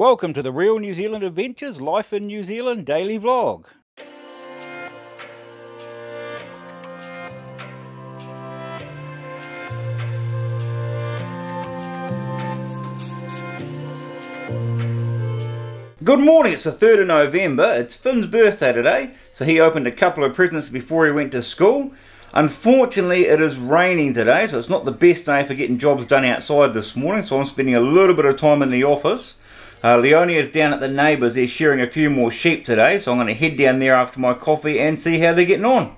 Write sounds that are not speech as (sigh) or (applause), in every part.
Welcome to the Real New Zealand Adventures Life in New Zealand daily vlog. Good morning, it's the 3rd of November. It's Finn's birthday today, so he opened a couple of presents before he went to school. Unfortunately, it is raining today, so it's not the best day for getting jobs done outside this morning, so I'm spending a little bit of time in the office. Uh, is down at the neighbours, they're shearing a few more sheep today, so I'm going to head down there after my coffee and see how they're getting on.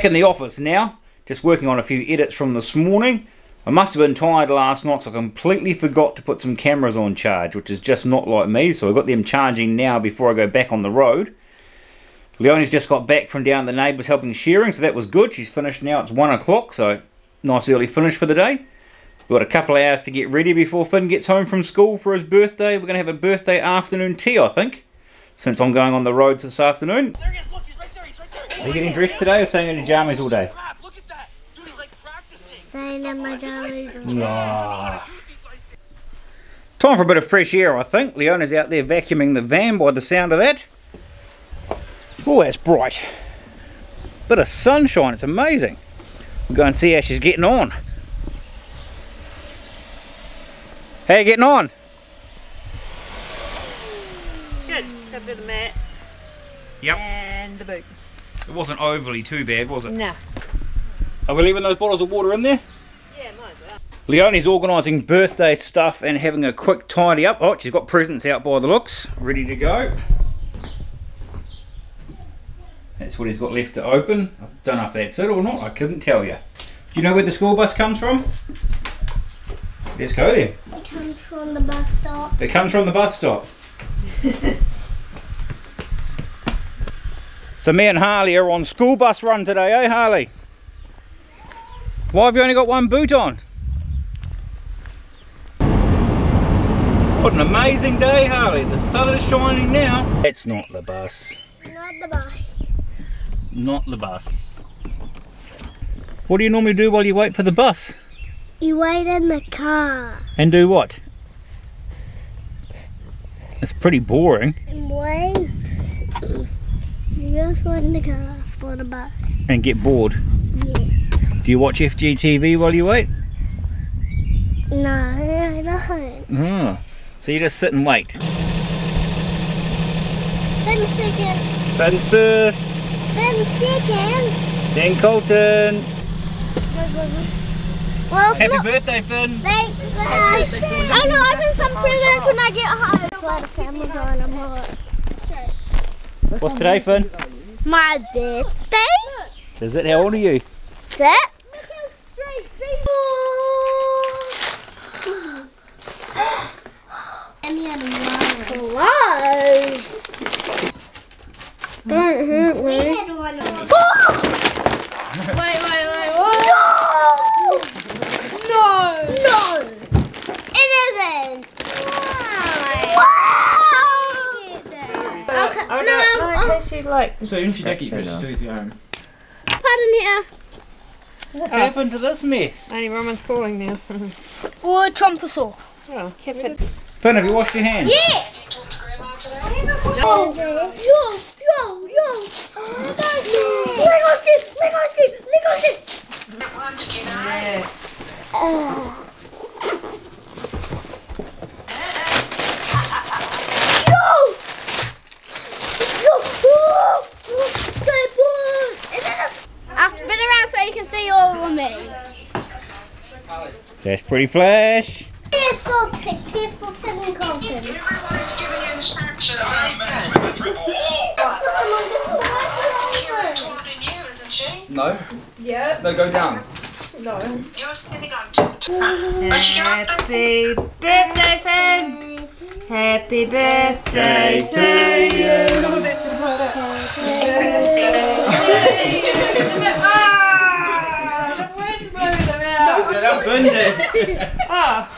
Back in the office now, just working on a few edits from this morning. I must have been tired last night, so I completely forgot to put some cameras on charge, which is just not like me, so I've got them charging now before I go back on the road. Leonie's just got back from down the neighbours helping shearing, so that was good. She's finished now, it's 1 o'clock, so nice early finish for the day. We've got a couple of hours to get ready before Finn gets home from school for his birthday. We're going to have a birthday afternoon tea, I think, since I'm going on the road this afternoon. Are you getting dressed today or staying in your jammies all day? Staying in my jammies. Nah. Time for a bit of fresh air, I think. Leonie's out there vacuuming the van by the sound of that. Oh, that's bright. Bit of sunshine, it's amazing. We'll go and see how she's getting on. How you getting on? Good. Just got to do the mats Yep. and the boots. It wasn't overly too bad, was it? No. Are we leaving those bottles of water in there? Yeah, might as well. Leonie's organising birthday stuff and having a quick tidy up. Oh, she's got presents out by the looks, ready to go. That's what he's got left to open. I don't know if that's it or not, I couldn't tell you. Do you know where the school bus comes from? Let's go there. It comes from the bus stop. It comes from the bus stop. (laughs) so me and Harley are on school bus run today, eh Harley? Why have you only got one boot on? What an amazing day, Harley. The sun is shining now. It's not the bus. Not the bus. Not the bus. What do you normally do while you wait for the bus? You wait in the car And do what? It's pretty boring. and wait. You just in the car for the bus. And get bored. Yes. Do you watch FGTV while you wait? No, I don't. Oh. So you just sit and wait. Then second. Buttons first. Then second. Then Colton. Well, Happy not. birthday, Finn. Thanks. Uh, I'm gonna open some presents when I get home. While the camera's on, I'm hot. What's today, Finn? My birthday. Is it? How old are you? Six. Any other Clothes. Don't hurt me. Wait, wait, wait, what? No. No. It isn't. Why? Okay, Oh, no, no, um, in case you'd like. So even if you don't get your Christmas tree at home. Pardon here. What's happened to this mess? Only Roman's calling now. (laughs) Or tromposaur. oh, Finn, have you washed your hands? Yes. Oh, yo, yo, yo, yo. Yeah. Oh. Yo. Yo. Oh, skateboard. Is it a- I'll spin around so you can see all of me. That's pretty flash. It's so successful sitting content. Everyone's giving instructions. Management triple wall. Kira's taller than you, isn't she? No. Yeah. No, go down. You're standing on top. But you got Happy birthday, Finn! Happy birthday to you! Ah, the wind blew them out. that Finn did. Oh,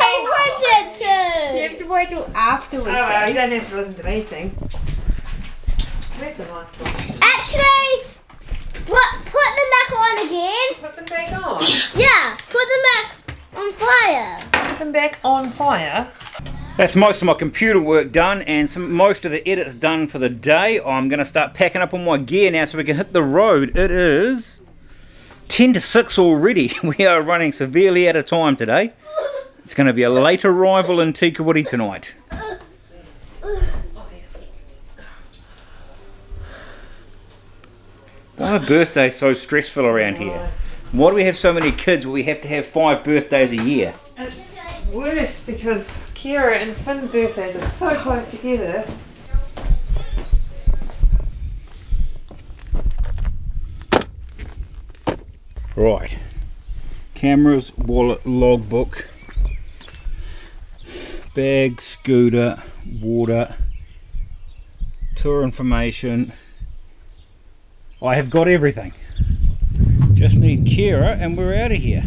I wanted to. You have to wait till after we oh well, you don't have to listen to me sing. Where's the mic? Actually, put put them back on again. Put them back on. Yeah, put them back on fire. Put them back on fire. That's most of my computer work done and some, most of the edits done for the day. I'm going to start packing up all my gear now so we can hit the road. It is 10 to 6 already. (laughs) We are running severely out of time today. It's going to be a late arrival in Te Kuiti tonight. Why are birthdays so stressful around here? Why do we have so many kids where we have to have five birthdays a year? It's worse because Kira and Finn's birthdays are so close together. Right. Cameras, wallet, logbook, bag, scooter, water, tour information. I have got everything. Just need Kira and we're out of here.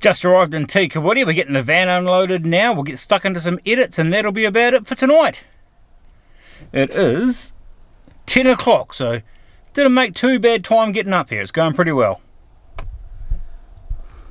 Just arrived in Te Kuiti. We're getting the van unloaded now. We'll get stuck into some edits, and that'll be about it for tonight. It is 10 o'clock, so didn't make too bad time getting up here. It's going pretty well.